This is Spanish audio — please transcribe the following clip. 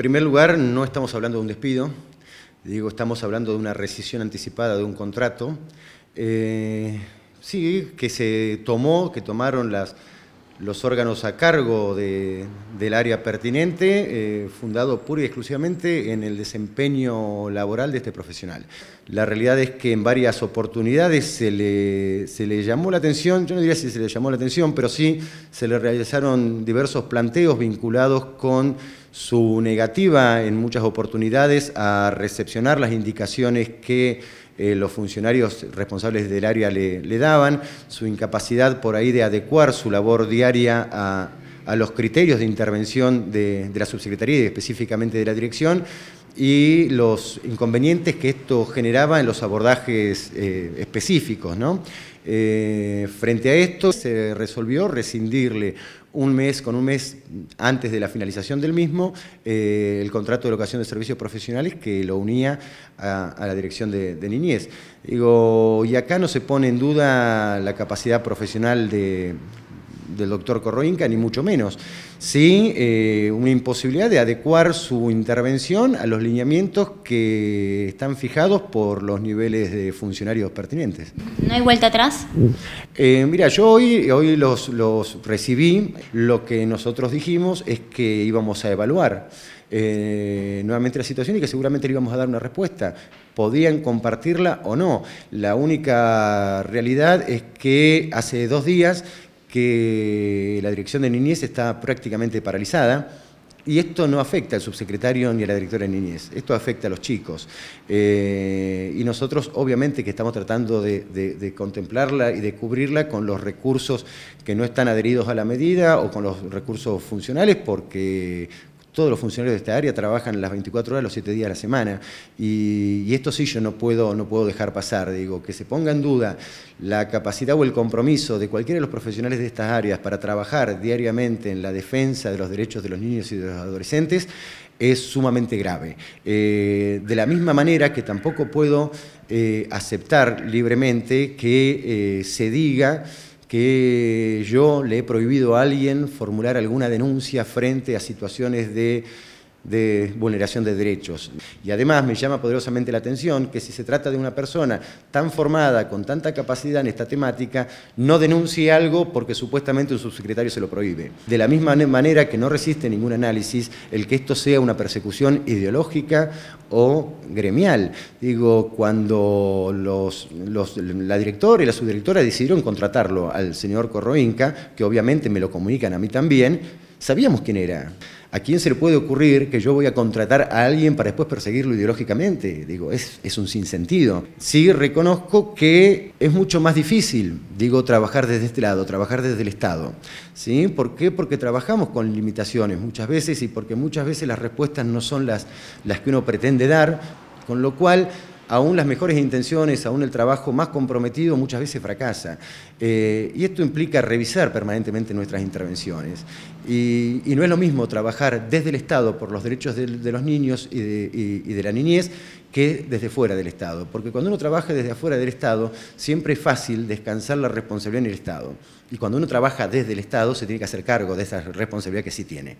primer lugar, no estamos hablando de un despido, digo, estamos hablando de una rescisión anticipada de un contrato, eh, sí, que se tomó, que tomaron las, los órganos a cargo del área pertinente, eh, fundado pura y exclusivamente en el desempeño laboral de este profesional. La realidad es que en varias oportunidades se le, se le llamó la atención, yo no diría si se le llamó la atención, pero sí se le realizaron diversos planteos vinculados con su negativa en muchas oportunidades a recepcionar las indicaciones que eh, los funcionarios responsables del área le, daban, su incapacidad por ahí de adecuar su labor diaria a, los criterios de intervención de, la subsecretaría y específicamente de la dirección, y los inconvenientes que esto generaba en los abordajes eh, específicos. ¿no? Eh, frente a esto se resolvió rescindirle un mes, con un mes antes de la finalización del mismo, eh, el contrato de locación de servicios profesionales que lo unía a, la dirección de, niñez. Digo, y acá no se pone en duda la capacidad profesional de, del doctor Corroinca, ni mucho menos. Sí, eh, una imposibilidad de adecuar su intervención a los lineamientos que están fijados por los niveles de funcionarios pertinentes. ¿No hay vuelta atrás? Eh, mira, yo hoy, hoy los, los, recibí, lo que nosotros dijimos es que íbamos a evaluar eh, nuevamente la situación y que seguramente le íbamos a dar una respuesta. Podían compartirla o no. La única realidad es que hace dos días que la dirección de niñez está prácticamente paralizada. Y esto no afecta al subsecretario ni a la directora de niñez, esto afecta a los chicos. Eh, y nosotros obviamente que estamos tratando de, contemplarla y de cubrirla con los recursos que no están adheridos a la medida o con los recursos funcionales porque todos los funcionarios de esta área trabajan las 24 horas, los 7 días a la semana. Y, esto sí yo no puedo, no puedo dejar pasar. Digo, que se ponga en duda la capacidad o el compromiso de cualquiera de los profesionales de estas áreas para trabajar diariamente en la defensa de los derechos de los niños y de los adolescentes es sumamente grave. Eh, de la misma manera que tampoco puedo eh, aceptar libremente que eh, se diga que yo le he prohibido a alguien formular alguna denuncia frente a situaciones de de vulneración de derechos. Y además me llama poderosamente la atención que si se trata de una persona tan formada, con tanta capacidad en esta temática, no denuncie algo porque supuestamente un subsecretario se lo prohíbe. De la misma manera que no resiste ningún análisis el que esto sea una persecución ideológica o gremial. Digo, cuando los, la directora y la subdirectora decidieron contratarlo al señor Corroinca, que obviamente me lo comunican a mí también, sabíamos quién era. ¿A quién se le puede ocurrir que yo voy a contratar a alguien para después perseguirlo ideológicamente? Digo, es, un sinsentido. Sí reconozco que es mucho más difícil, digo, trabajar desde este lado, trabajar desde el Estado. ¿Sí? ¿Por qué? Porque trabajamos con limitaciones muchas veces y porque muchas veces las respuestas no son las, las que uno pretende dar, con lo cual aún las mejores intenciones, aún el trabajo más comprometido muchas veces fracasa. Eh, y esto implica revisar permanentemente nuestras intervenciones. Y, no es lo mismo trabajar desde el Estado por los derechos de, los niños y de, la niñez que desde fuera del Estado. Porque cuando uno trabaja desde afuera del Estado, siempre es fácil descansar la responsabilidad en el Estado. Y cuando uno trabaja desde el Estado, se tiene que hacer cargo de esa responsabilidad que sí tiene.